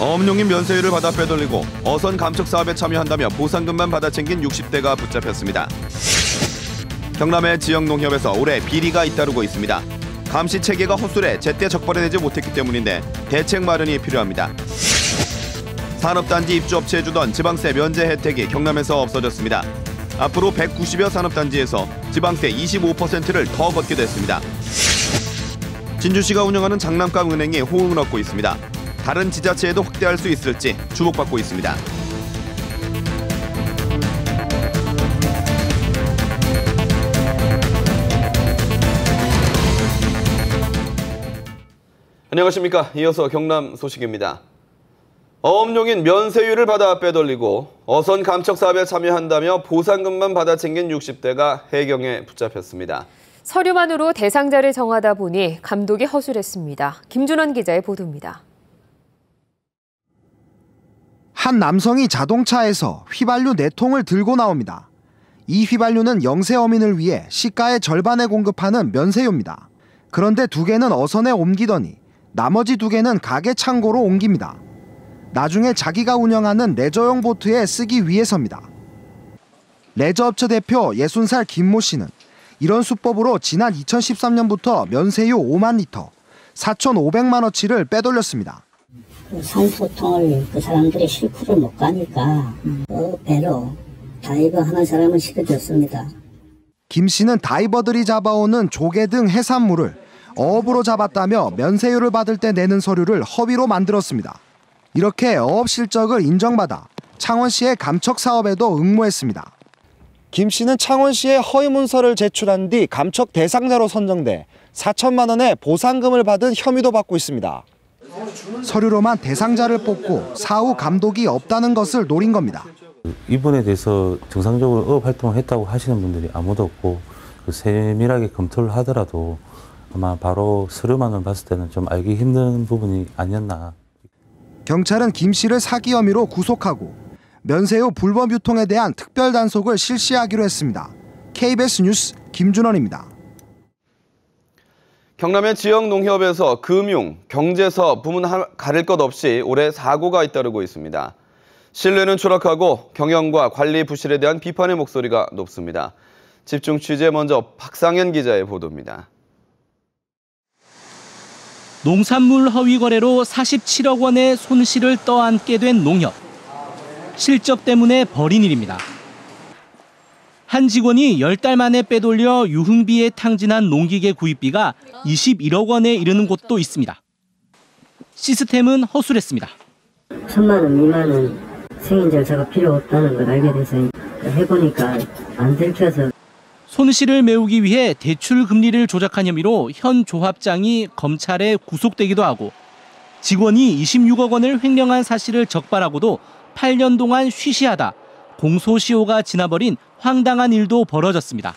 어업용인 면세율을 받아 빼돌리고 어선 감척 사업에 참여한다며 보상금만 받아 챙긴 60대가 붙잡혔습니다. 경남의 지역 농협에서 올해 비리가 잇따르고 있습니다. 감시 체계가 허술해 제때 적발해내지 못했기 때문인데 대책 마련이 필요합니다. 산업단지 입주업체에 주던 지방세 면제 혜택이 경남에서 없어졌습니다. 앞으로 190여 산업단지에서 지방세 25%를 더 걷게 됐습니다. 진주시가 운영하는 장난감 은행이 호응을 얻고 있습니다. 다른 지자체에도 확대할 수 있을지 주목받고 있습니다. 안녕하십니까. 이어서 경남 소식입니다. 어업용인 면세율을 받아 빼돌리고 어선 감척 사업에 참여한다며 보상금만 받아 챙긴 60대가 해경에 붙잡혔습니다. 서류만으로 대상자를 정하다 보니 감독이 허술했습니다. 김준원 기자의 보도입니다. 한 남성이 자동차에서 휘발유 4통을 들고 나옵니다. 이 휘발유는 영세 어민을 위해 시가의 절반에 공급하는 면세유입니다. 그런데 두 개는 어선에 옮기더니 나머지 두 개는 가게 창고로 옮깁니다. 나중에 자기가 운영하는 레저용 보트에 쓰기 위해서입니다. 레저업체 대표 60살 김모 씨는 이런 수법으로 지난 2013년부터 면세유 5만 리터, 4,500만 원치를 빼돌렸습니다. 그 산소통을 그 사람들이 실크를 못 가니까 그 배로 다이버 하는 사람을 시켜줬습니다. 김 씨는 다이버들이 잡아오는 조개 등 해산물을 어업으로 잡았다며 면세유를 받을 때 내는 서류를 허위로 만들었습니다. 이렇게 어업 실적을 인정받아 창원시의 감척 사업에도 응모했습니다. 김 씨는 창원시에 허위 문서를 제출한 뒤 감척 대상자로 선정돼 4천만 원의 보상금을 받은 혐의도 받고 있습니다. 서류로만 대상자를 뽑고 사후 감독이 없다는 것을 노린 겁니다. 이분에 대해서 정상적으로 어업 활동을 했다고 하시는 분들이 아무도 없고 그 세밀하게 검토를 하더라도 아마 바로 서류만을 봤을 때는 좀 알기 힘든 부분이 아니었나. 경찰은 김 씨를 사기 혐의로 구속하고 면세유 불법 유통에 대한 특별 단속을 실시하기로 했습니다. KBS 뉴스 김준원입니다. 경남의 지역 농협에서 금융, 경제사업 부문 가릴 것 없이 올해 사고가 잇따르고 있습니다. 신뢰는 추락하고 경영과 관리 부실에 대한 비판의 목소리가 높습니다. 집중 취재 먼저 박상현 기자의 보도입니다. 농산물 허위 거래로 47억 원의 손실을 떠안게 된 농협. 실적 때문에 벌인 일입니다. 한 직원이 10달 만에 빼돌려 유흥비에 탕진한 농기계 구입비가 21억 원에 이르는 곳도 있습니다. 시스템은 허술했습니다. 천만 원 미만은 승인 절차가 필요 없다는 걸 알게 돼서 해보니까 안 들켜서 손실을 메우기 위해 대출 금리를 조작한 혐의로 현 조합장이 검찰에 구속되기도 하고 직원이 26억 원을 횡령한 사실을 적발하고도 8년 동안 쉬쉬하다 공소시효가 지나버린 황당한 일도 벌어졌습니다.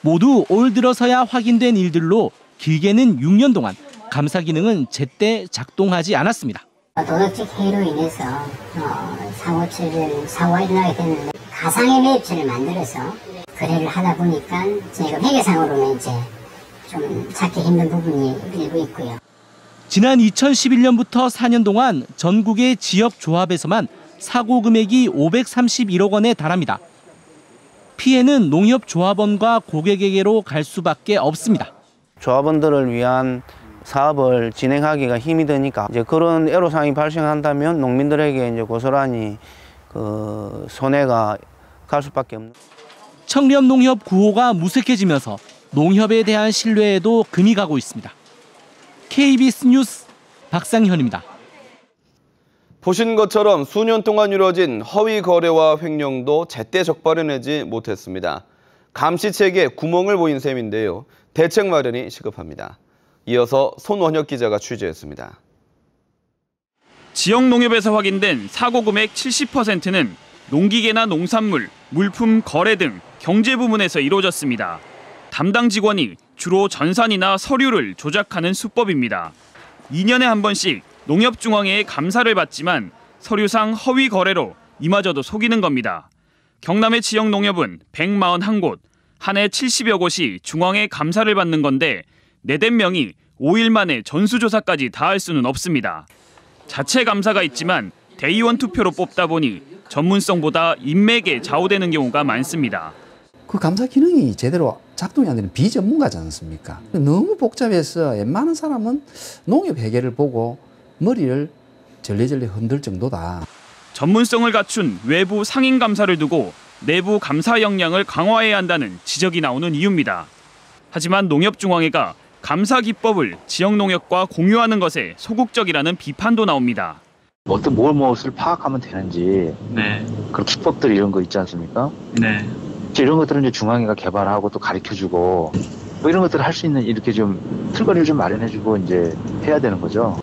모두 올 들어서야 확인된 일들로 길게는 6년 동안 감사 기능은 제때 작동하지 않았습니다. 도덕적 해이로 인해서 어, 사고치를 사고가 일어나게 됐는데 가상의 매입처를 만들어서 거래를 하다 보니까 저희가 회계상으로는 이제 좀 찾기 힘든 부분이 일부 있고요. 지난 2011년부터 4년 동안 전국의 지역 조합에서만 사고 금액이 531억 원에 달합니다. 피해는 농협 조합원과 고객에게로 갈 수밖에 없습니다. 조합원들을 위한 사업을 진행하기가 힘이 드니까 이제 그런 애로사항이 발생한다면 농민들에게 이제 고스란히 그 손해가 갈 수밖에 없는. 청렴 농협 구호가 무색해지면서 농협에 대한 신뢰에도 금이 가고 있습니다. KBS 뉴스 박상현입니다. 보신 것처럼 수년 동안 이루어진 허위 거래와 횡령도 제때 적발해내지 못했습니다. 감시체계에 구멍을 보인 셈인데요. 대책 마련이 시급합니다. 이어서 손원혁 기자가 취재했습니다. 지역 농협에서 확인된 사고 금액 70%는 농기계나 농산물, 물품 거래 등 경제 부문에서 이루어졌습니다. 담당 직원이 주로 전산이나 서류를 조작하는 수법입니다. 2년에 한 번씩 농협중앙회의 감사를 받지만 서류상 허위 거래로 이마저도 속이는 겁니다. 경남의 지역 농협은 141곳, 한 해 70여 곳이 중앙회 감사를 받는 건데 내된 명이 5일 만에 전수조사까지 다 할 수는 없습니다. 자체 감사가 있지만 대의원 투표로 뽑다 보니 전문성보다 인맥에 좌우되는 경우가 많습니다. 그 감사 기능이 제대로 작동이 안 되는 비전문가지 않습니까? 너무 복잡해서 웬만한 사람은 농협 회계를 보고 머리를 절레절레 흔들 정도다. 전문성을 갖춘 외부 상임 감사를 두고 내부 감사 역량을 강화해야 한다는 지적이 나오는 이유입니다. 하지만 농협중앙회가 감사 기법을 지역 농협과 공유하는 것에 소극적이라는 비판도 나옵니다. 어떤 뭘 무엇을 파악하면 되는지 네, 그런 기법들 이런 거 있지 않습니까? 네. 이런 것들은 이제 중앙회가 개발하고 또 가르쳐주고 뭐 이런 것들을 할 수 있는 이렇게 좀 틀거리를 좀 마련해주고 이제 해야 되는 거죠.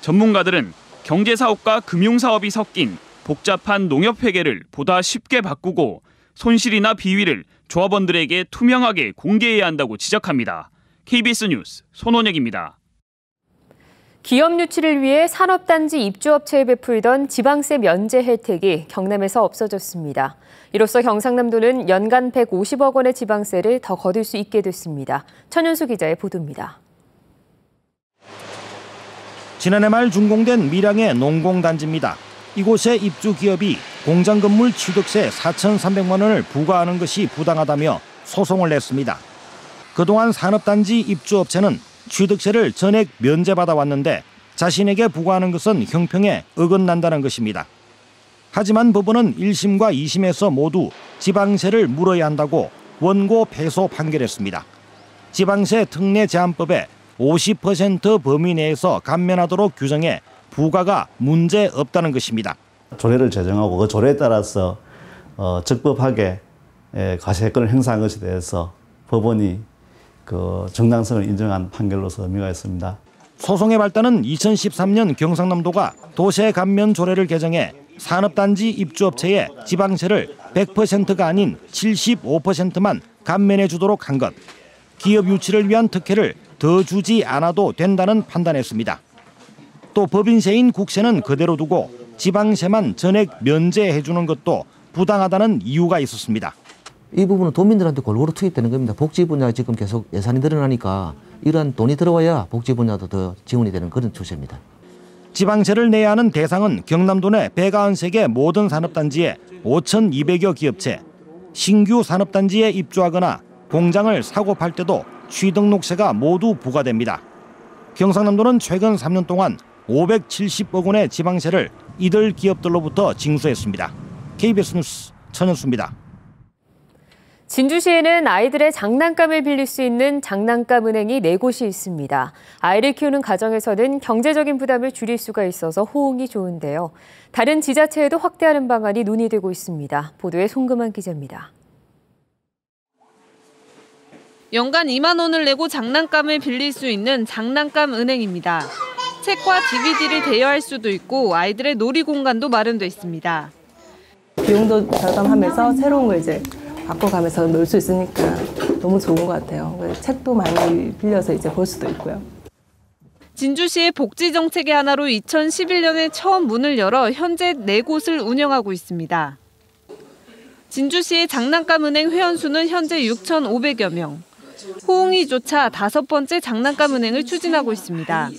전문가들은 경제 사업과 금융 사업이 섞인 복잡한 농협 회계를 보다 쉽게 바꾸고 손실이나 비위를 조합원들에게 투명하게 공개해야 한다고 지적합니다. KBS 뉴스 손원혁입니다. 기업 유치를 위해 산업단지 입주업체에 베풀던 지방세 면제 혜택이 경남에서 없어졌습니다. 이로써 경상남도는 연간 150억 원의 지방세를 더 거둘 수 있게 됐습니다. 천윤수 기자의 보도입니다. 지난해 말 준공된 밀양의 농공단지입니다. 이곳에 입주 기업이 공장 건물 취득세 4,300만 원을 부과하는 것이 부당하다며 소송을 냈습니다. 그동안 산업단지 입주업체는 취득세를 전액 면제받아 왔는데 자신에게 부과하는 것은 형평에 어긋난다는 것입니다. 하지만 법원은 1심과 2심에서 모두 지방세를 물어야 한다고 원고 패소 판결했습니다. 지방세 특례 제한법에 50% 범위 내에서 감면하도록 규정해 부과가 문제 없다는 것입니다. 조례를 제정하고 그 조례에 따라서 어, 적법하게 예, 과세권을 행사한 것에 대해서 법원이 그 정당성을 인정한 판결로서 의미가 있습니다. 소송의 발단은 2013년 경상남도가 도세 감면 조례를 개정해 산업단지 입주업체에 지방세를 100%가 아닌 75%만 감면해 주도록 한 것. 기업 유치를 위한 특혜를 더 주지 않아도 된다는 판단했습니다. 또 법인세인 국세는 그대로 두고 지방세만 전액 면제해 주는 것도 부당하다는 이유가 있었습니다. 이 부분은 도민들한테 골고루 투입되는 겁니다. 복지 분야 지금 계속 예산이 늘어나니까 이러한 돈이 들어와야 복지 분야도 더 지원이 되는 그런 추세입니다. 지방세를 내야 하는 대상은 경남도 내 193개 모든 산업단지에 5,200여 기업체, 신규 산업단지에 입주하거나 공장을 사고 팔 때도 취등록세가 모두 부과됩니다. 경상남도는 최근 3년 동안 570억 원의 지방세를 이들 기업들로부터 징수했습니다. KBS 뉴스 천현수입니다. 진주시에는 아이들의 장난감을 빌릴 수 있는 장난감 은행이 네 곳이 있습니다. 아이를 키우는 가정에서는 경제적인 부담을 줄일 수가 있어서 호응이 좋은데요. 다른 지자체에도 확대하는 방안이 논의되고 있습니다. 보도에 송금한 기자입니다. 연간 2만 원을 내고 장난감을 빌릴 수 있는 장난감 은행입니다. 책과 DVD를 대여할 수도 있고 아이들의 놀이 공간도 마련돼 있습니다. 비용도 절감하면서 새로운 걸 이제 바꿔가면서 놀 수 있으니까 너무 좋은 것 같아요. 책도 많이 빌려서 이제 볼 수도 있고요. 진주시의 복지 정책의 하나로 2011년에 처음 문을 열어 현재 4곳을 운영하고 있습니다. 진주시의 장난감 은행 회원 수는 현재 6,500여 명. 호응이 조차 다섯 번째 장난감 은행을 추진하고 있습니다.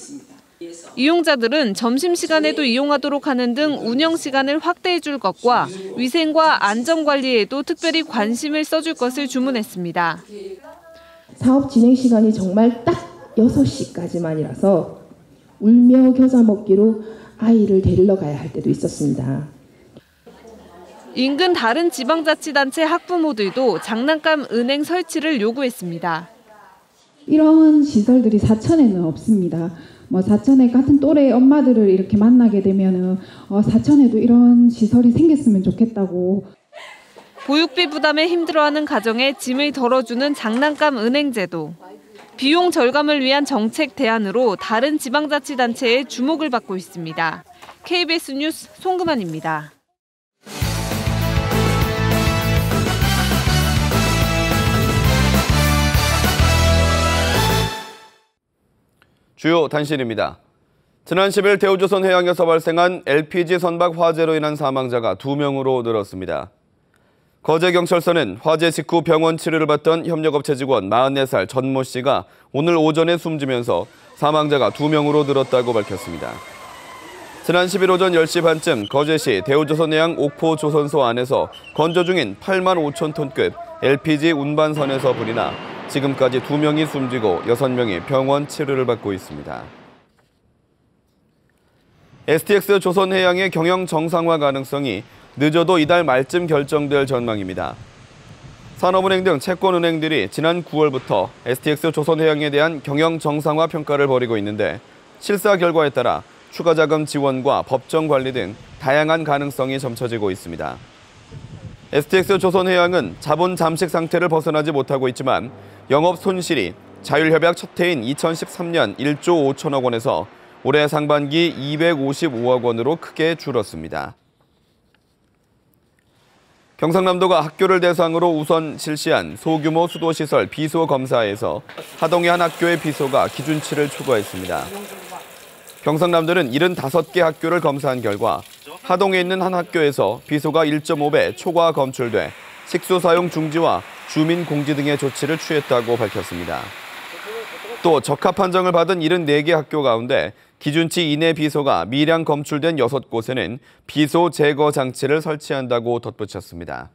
이용자들은 점심시간에도 이용하도록 하는 등 운영 시간을 확대해 줄 것과 위생과 안전 관리에도 특별히 관심을 써줄 것을 주문했습니다. 사업 진행 시간이 정말 딱 6시까지만이라서 울며 겨자 먹기로 아이를 데리러 가야 할 때도 있었습니다. 인근 다른 지방자치단체 학부모들도 장난감 은행 설치를 요구했습니다. 이런 시설들이 사천에는 없습니다. 뭐 사천에 같은 또래 엄마들을 이렇게 만나게 되면은 어, 사천에도 이런 시설이 생겼으면 좋겠다고. 보육비 부담에 힘들어하는 가정에 짐을 덜어주는 장난감 은행 제도. 비용 절감을 위한 정책 대안으로 다른 지방자치단체의 주목을 받고 있습니다. KBS 뉴스 송금환입니다. 주요 단신입니다. 지난 10일 대우조선 해양에서 발생한 LPG 선박 화재로 인한 사망자가 2명으로 늘었습니다. 거제 경찰서는 화재 직후 병원 치료를 받던 협력업체 직원 44살 전모 씨가 오늘 오전에 숨지면서 사망자가 2명으로 늘었다고 밝혔습니다. 지난 11 오전 10시 반쯤 거제시 대우조선해양 옥포 조선소 안에서 건조 중인 8만 5천 톤급 LPG 운반선에서 불이 나 지금까지 2명이 숨지고 6명이 병원 치료를 받고 있습니다. STX 조선해양의 경영 정상화 가능성이 늦어도 이달 말쯤 결정될 전망입니다. 산업은행 등 채권은행들이 지난 9월부터 STX 조선해양에 대한 경영 정상화 평가를 벌이고 있는데 실사 결과에 따라 추가 자금 지원과 법정 관리 등 다양한 가능성이 점쳐지고 있습니다. STX 조선해양은 자본 잠식 상태를 벗어나지 못하고 있지만 영업 손실이 자율협약 첫 해인 2013년 1조 5천억 원에서 올해 상반기 255억 원으로 크게 줄었습니다. 경상남도가 학교를 대상으로 우선 실시한 소규모 수도시설 비소 검사에서 하동의 한 학교의 비소가 기준치를 초과했습니다. 경상남도는 75개 학교를 검사한 결과 하동에 있는 한 학교에서 비소가 1.5배 초과 검출돼 식수 사용 중지와 주민 공지 등의 조치를 취했다고 밝혔습니다. 또 적합 판정을 받은 74개 학교 가운데 기준치 이내 비소가 미량 검출된 6곳에는 비소 제거 장치를 설치한다고 덧붙였습니다.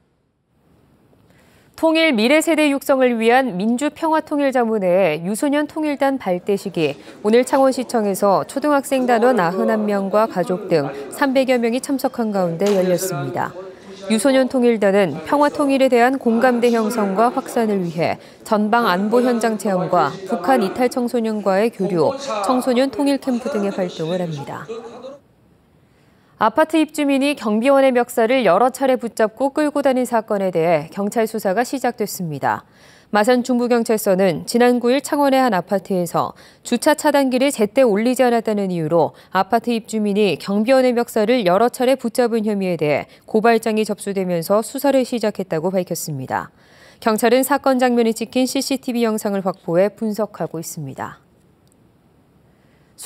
통일 미래 세대 육성을 위한 민주평화통일자문회 유소년 통일단 발대식이 오늘 창원시청에서 초등학생 단원 91명과 가족 등 300여 명이 참석한 가운데 열렸습니다. 유소년 통일단은 평화 통일에 대한 공감대 형성과 확산을 위해 전방 안보 현장 체험과 북한 이탈 청소년과의 교류, 청소년 통일 캠프 등의 활동을 합니다. 아파트 입주민이 경비원의 멱살을 여러 차례 붙잡고 끌고 다닌 사건에 대해 경찰 수사가 시작됐습니다. 마산 중부경찰서는 지난 9일 창원의 한 아파트에서 주차 차단기를 제때 올리지 않았다는 이유로 아파트 입주민이 경비원의 멱살을 여러 차례 붙잡은 혐의에 대해 고발장이 접수되면서 수사를 시작했다고 밝혔습니다. 경찰은 사건 장면이 찍힌 CCTV 영상을 확보해 분석하고 있습니다.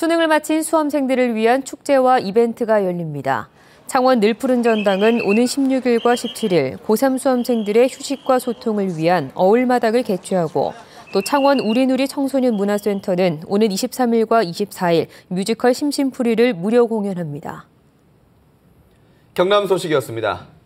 수능을 마친 수험생들을 위한 축제와 이벤트가 열립니다. 창원 늘푸른 전당은 오는 16일과 17일 고3 수험생들의 휴식과 소통을 위한 어울마당을 개최하고 또 창원 우리누리 청소년 문화센터는 오는 23일과 24일 뮤지컬 심심풀이를 무료 공연합니다. 경남 소식이었습니다.